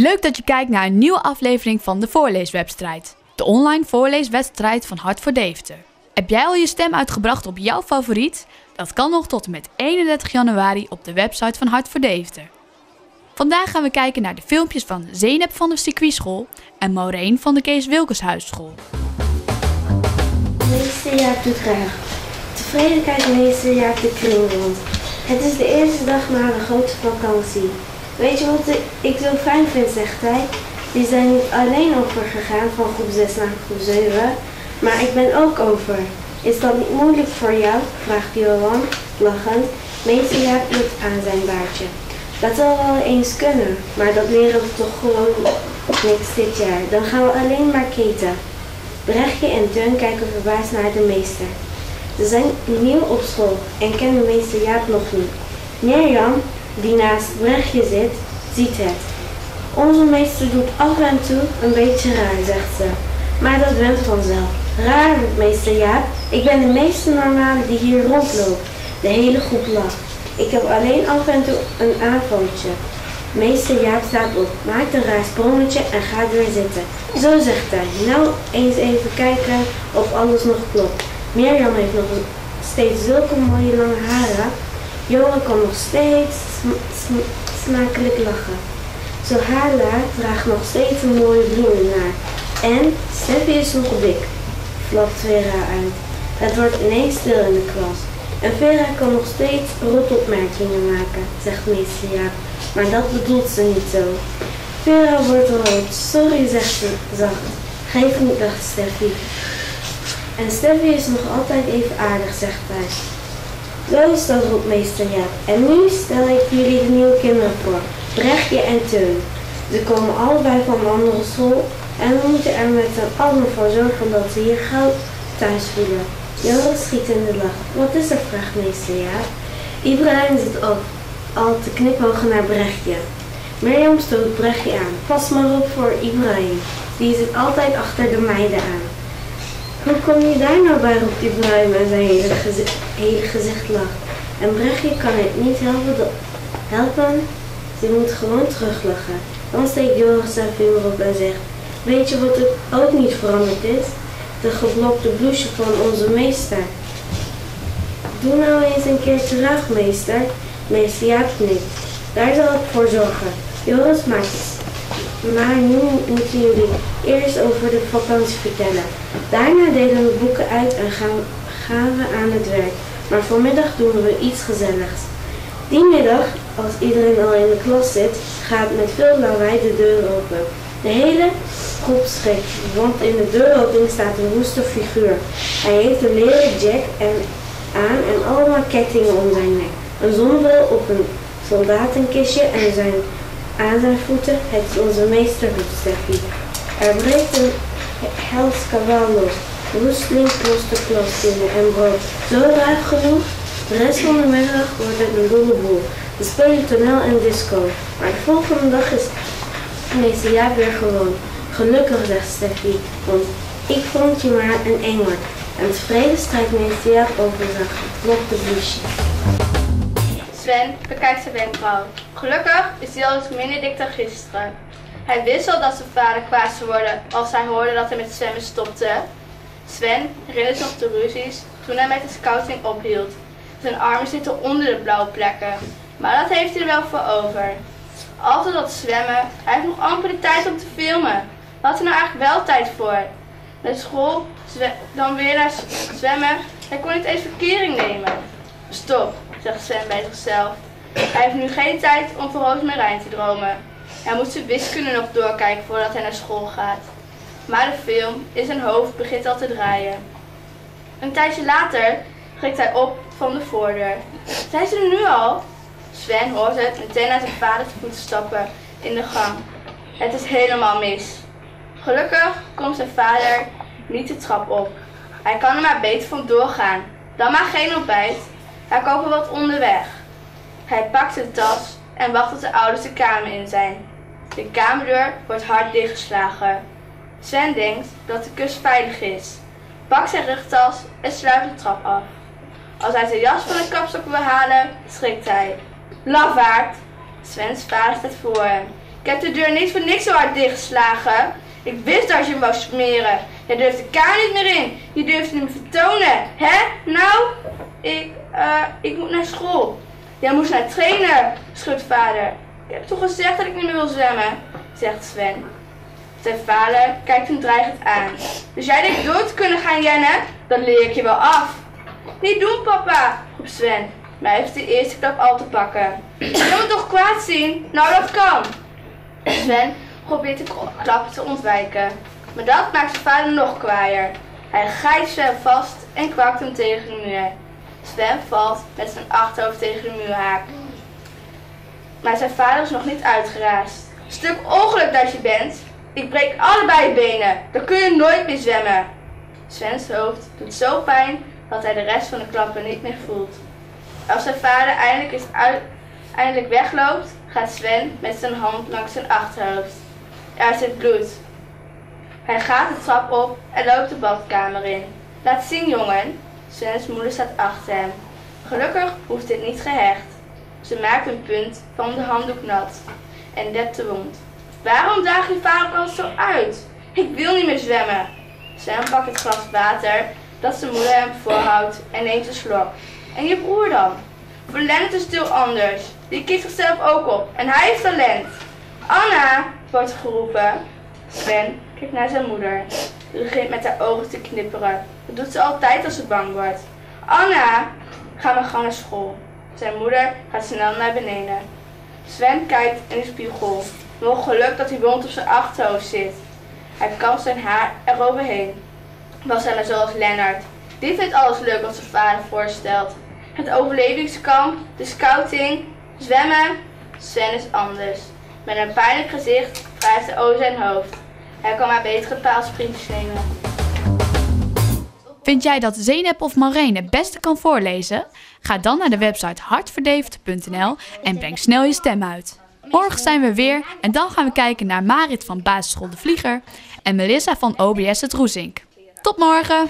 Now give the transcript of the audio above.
Leuk dat je kijkt naar een nieuwe aflevering van de Voorleeswedstrijd. De online voorleeswedstrijd van Hart voor Deventer. Heb jij al je stem uitgebracht op jouw favoriet? Dat kan nog tot en met 31 januari op de website van Hart voor Deventer. Vandaag gaan we kijken naar de filmpjes van Zeynep van de circuitschool en Maureen van de Kees Wilkenshuisschool. Meester Jaap doet graag. Tevreden kijkt meester Jaap de kring rond. Het is de eerste dag na de grote vakantie. Weet je wat ik zo fijn vind, zegt hij? Die zijn niet alleen overgegaan van groep 6 naar groep 7, maar ik ben ook over. Is dat niet moeilijk voor jou? vraagt Johan, lachend. Meester Jaap lukt aan zijn baardje. Dat zal wel eens kunnen, maar dat leren we toch gewoon niks dit jaar. Dan gaan we alleen maar keten. Brechtje en Teun kijken verbaasd naar de meester. Ze zijn nieuw op school en kennen meester Jaap nog niet. Mirjam, die naast Brechtje zit, ziet het. Onze meester doet af en toe een beetje raar, zegt ze. Maar dat went vanzelf. Raar, meester Jaap. Ik ben de meeste normale die hier rondloopt. De hele groep lacht. Ik heb alleen af en toe een aanvaltje. Meester Jaap staat op, maakt een raar sprongetje en gaat weer zitten. Zo zegt hij, nou eens even kijken of alles nog klopt. Mirjam heeft nog steeds zulke mooie lange haren. Johan kan nog steeds sm- sm- smakelijk lachen. Zohala draagt nog steeds een mooie bloemennaar. En Steffi is nog dik, flapt Vera uit. Het wordt ineens stil in de klas. En Vera kan nog steeds rotopmerkingen maken, zegt meester Jaap. Maar dat bedoelt ze niet zo. Vera wordt rood. Sorry, zegt ze zacht. Geef niet, dacht Steffi. En Steffi is nog altijd even aardig, zegt hij. Dat, roept meester Jaap. En nu stel ik jullie de nieuwe kinderen voor. Brechtje en Teun. Ze komen allebei van een andere school en we moeten er met z'n allen voor zorgen dat ze hier gauw thuis voelen. Joris schiet in de lach. Wat is er, vraagt meester Jaap. Ibrahim zit op, al te knipogen naar Brechtje. Mirjam stoot Brechtje aan. Pas maar op voor Ibrahim. Die zit altijd achter de meiden aan. Hoe kom je daar nou bij, roept Ibrahim en zijn hele, hele gezicht lacht. En Brechtje kan het niet helpen, helpen. Ze moet gewoon teruglachen. Dan steekt Joris zijn vinger op en zegt, weet je wat het ook niet veranderd is? De geblokte blouse van onze meester. Doe nou eens een keer terug, meester. Meester Jaap knikt. Daar zal ik voor zorgen. Joris maakt. Maar nu moeten jullie eerst over de vakantie vertellen. Daarna delen we boeken uit en gaan, gaan we aan het werk. Maar vanmiddag doen we iets gezelligs. Die middag, als iedereen al in de klas zit, gaat met veel lawaai de deur open. De hele groep schrikt, want in de deuropening staat een woeste figuur. Hij heeft een leren jack en, aan en allemaal kettingen om zijn nek. Een zonnebril op een soldatenkistje en zijn, aan zijn voeten het onze meester, Steffi. Er breekt een hels kabaal los. Woesteling kost de klas en brood. Zo ruig genoeg de rest van de middag wordt het een dolle boel. We spelen toneel en disco. Maar de volgende dag is meester Jaap weer gewoon. Gelukkig, zegt Steffi, want ik vond je maar een engel. En tevreden strijkt meester Jaap over zijn geklopte blouseje. Sven bekijkt zijn wenkbrauw. Gelukkig is iets minder dik dan gisteren. Hij wist al dat zijn vader kwaad zou worden als hij hoorde dat hij met zwemmen stopte. Sven herinnert zich de ruzies toen hij met de scouting ophield. Zijn armen zitten onder de blauwe plekken, maar dat heeft hij er wel voor over. Altijd dat zwemmen, hij heeft nog amper de tijd om te filmen. Wat er nou eigenlijk wel tijd voor? Naar school, dan weer naar zwemmen. Hij kon niet eens verkering nemen. Stop, zegt Sven bij zichzelf. Hij heeft nu geen tijd om voor Roosmarijn te dromen. Hij moet zijn wiskunde nog doorkijken voordat hij naar school gaat. Maar de film in zijn hoofd begint al te draaien. Een tijdje later schrikt hij op van de voordeur. Zijn ze er nu al? Sven hoort het meteen uit zijn vaders voetstappen in de gang. Het is helemaal mis. Gelukkig komt zijn vader niet de trap op. Hij kan er maar beter van doorgaan. Dan maar geen ontbijt. Hij koopt wat onderweg. Hij pakt zijn tas en wacht tot de ouders de kamer in zijn. De kamerdeur wordt hard dichtgeslagen. Sven denkt dat de kus veilig is. Pakt zijn rugtas en sluit de trap af. Als hij zijn jas van de kapstok wil halen, schrikt hij. Lafaard! Svens vader staat voor hem. Ik heb de deur niet voor niks zo hard dichtgeslagen. Ik wist dat je hem wou smeren. Jij durft de kamer niet meer in. Je durft hem vertonen. Hè? Nou, ik, eh, ik moet naar school. Jij moest naar trainen, schudt vader. Ik heb toch gezegd dat ik niet meer wil zwemmen, zegt Sven. Zijn vader kijkt hem dreigend aan. Dus jij denkt door te kunnen gaan rennen? Dan leer ik je wel af. Niet doen, papa, roept Sven. Maar hij heeft de eerste klap al te pakken. Je moet toch kwaad zien? Nou, dat kan. Sven probeert de klap te ontwijken. Maar dat maakt zijn vader nog kwaaier. Hij grijpt Sven vast en kwakt hem tegen de muur. Sven valt met zijn achterhoofd tegen de muurhaak. Maar zijn vader is nog niet uitgeraasd. Stuk ongeluk dat je bent. Ik breek allebei je benen. Dan kun je nooit meer zwemmen. Svens hoofd doet zo pijn dat hij de rest van de klappen niet meer voelt. Als zijn vader eindelijk, is uit, eindelijk wegloopt, gaat Sven met zijn hand langs zijn achterhoofd. Er zit bloed. Hij gaat de trap op en loopt de badkamer in. Laat zien, jongen. Svens moeder staat achter hem. Gelukkig hoeft dit niet gehecht. Ze maakt een punt van de handdoek nat en dept de wond. Waarom daag je vader al zo uit? Ik wil niet meer zwemmen. Sam pakt het glas water dat zijn moeder hem voorhoudt en neemt een slok. En je broer dan? Voor is heel anders. Die kiest zichzelf ook op en hij heeft talent. Anna, wordt geroepen. Sven kijkt naar zijn moeder. Begint met haar ogen te knipperen. Dat doet ze altijd als ze bang wordt. Anna, ga maar gewoon naar school. Zijn moeder gaat snel naar beneden. Sven kijkt in de spiegel. Nog geluk dat hij wond op zijn achterhoofd zit. Hij kampt zijn haar eroverheen. Was hij maar zoals Lennart. Die vindt alles leuk wat zijn vader voorstelt. Het overlevingskamp, de scouting, zwemmen. Sven is anders. Met een pijnlijk gezicht wrijft hij over zijn hoofd. Hij kan maar beter een paar sprintjes nemen. Vind jij dat Zeynep of Maureen het beste kan voorlezen? Ga dan naar de website hartverdevend.nl en breng snel je stem uit. Morgen zijn we weer en dan gaan we kijken naar Marit van Basisschool De Vlieger en Melissa van OBS Het Roezink. Tot morgen!